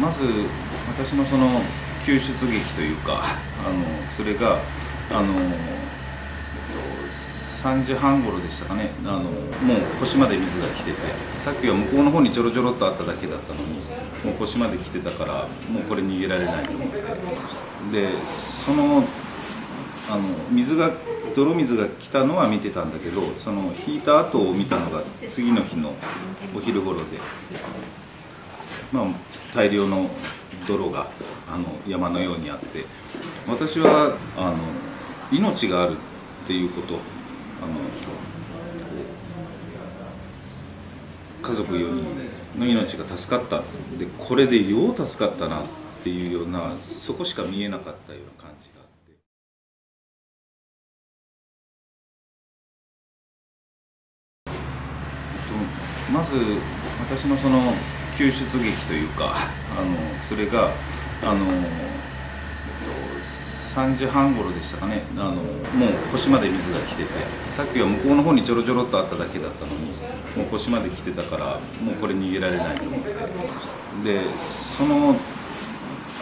まず私のその救出劇というかあのそれがあの3時半頃でしたかね。あのもう腰まで水が来ててさっきは向こうの方にちょろちょろっとあっただけだったのにもう腰まで来てたからもうこれ逃げられないと思って。でそのあの水が泥水が来たのは見てたんだけどその引いた後を見たのが次の日のお昼頃で、まあ、大量の泥があの山のようにあって私はあの命があるっていうことあの家族4人の命が助かったでこれでよう助かったなっていうようなそこしか見えなかったような感じがあって。まず私のその救出劇というかあのそれがあの3時半頃でしたかね。あのもう腰まで水が来ててさっきは向こうの方にちょろちょろっとあっただけだったのにもう腰まで来てたからもうこれ逃げられないと思って。でその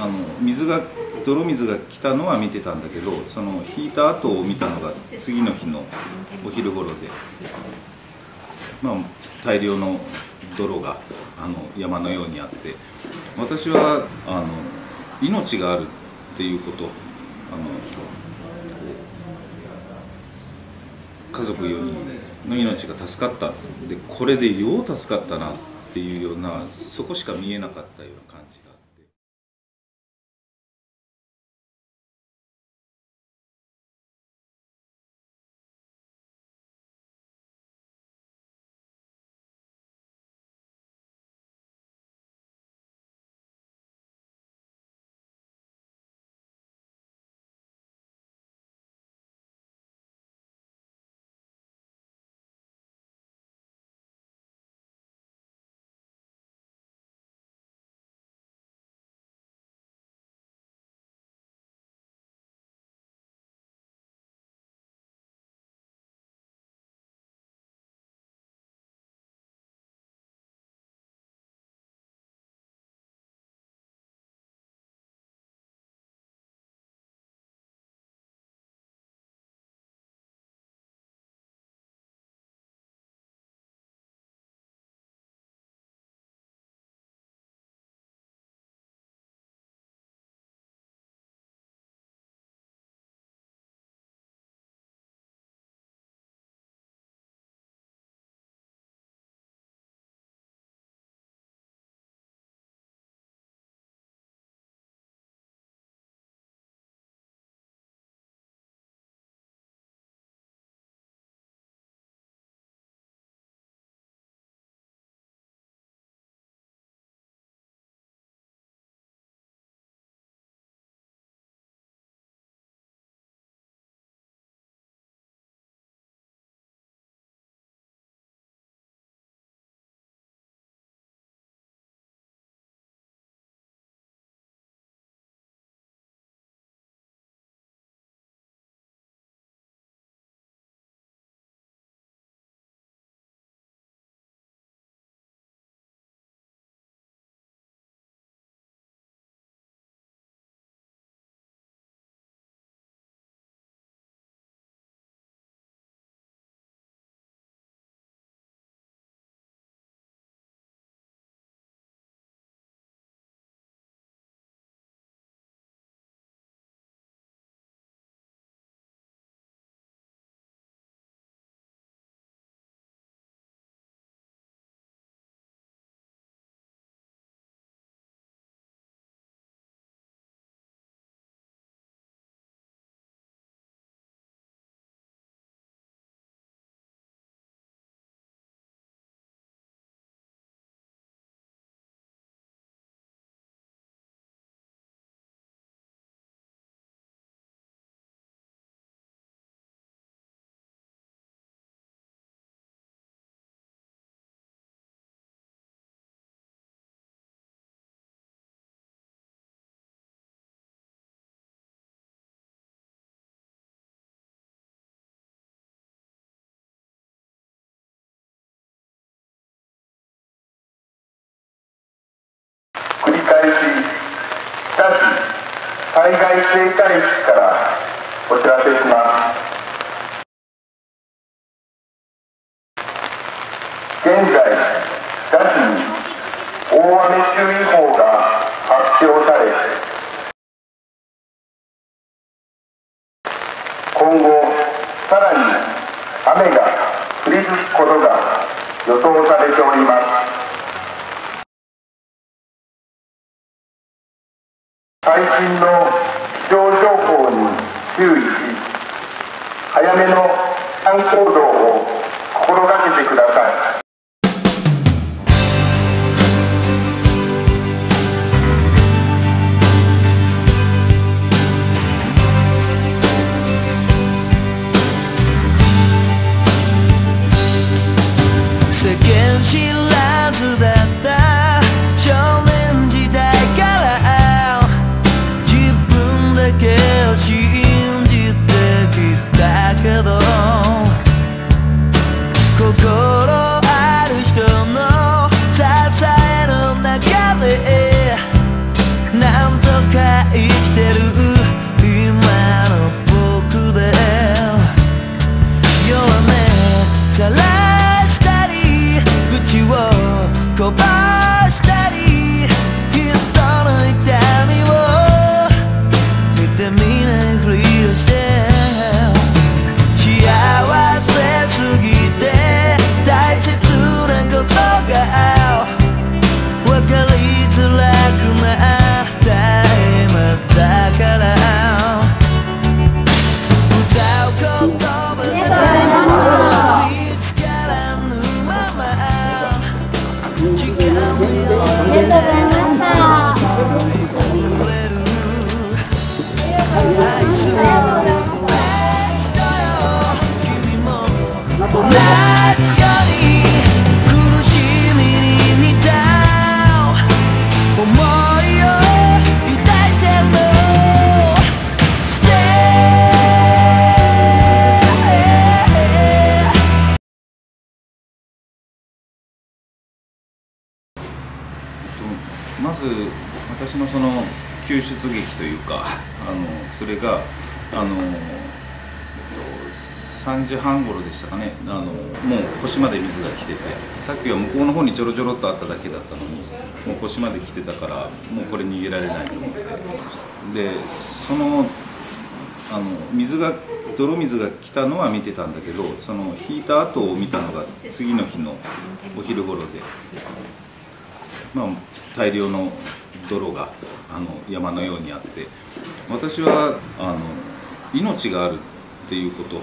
あの水が泥水が来たのは見てたんだけどその引いた後を見たのが次の日のお昼頃で、まあ、大量の泥があの山のようにあって私はあの命があるっていうことあの家族4人の命が助かったでこれでよう助かったなっていうようなそこしか見えなかったような感じが。田市災害警戒室からお知らせします。現在田市に大雨注意報が発表され今後さらに雨が降り続くことが予想されております。り救出劇というかあのそれがあの3時半頃でしたかねあのもう腰まで水が来ててさっきは向こうの方にちょろちょろっとあっただけだったのにもう腰まで来てたからもうこれ逃げられないと思ってでそのあの水が泥水が来たのは見てたんだけどその引いた後を見たのが次の日のお昼頃で。まあ、大量の泥があの山のようにあって私はあの命があるっていうこと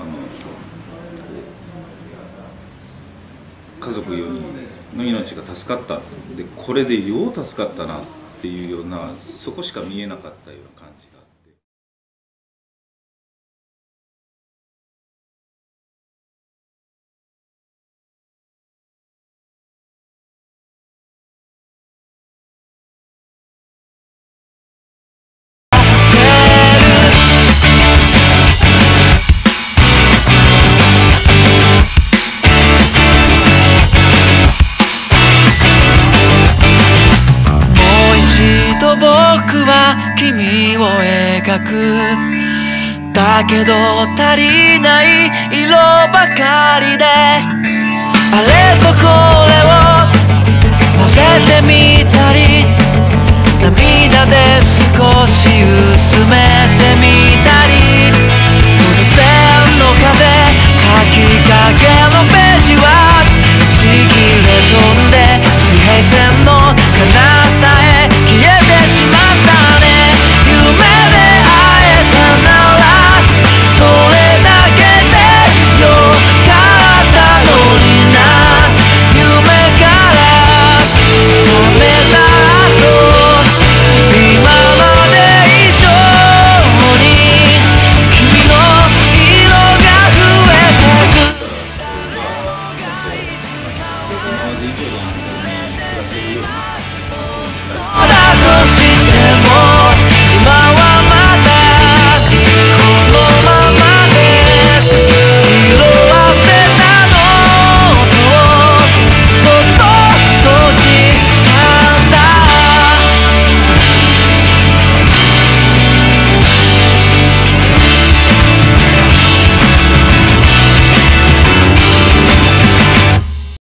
あの家族4人の命が助かった。でこれでよう助かったなっていうようなそこしか見えなかったような感じがだけど足りない色ばかりで。あれとこれを混ぜてみたり。涙で少し薄めてみたり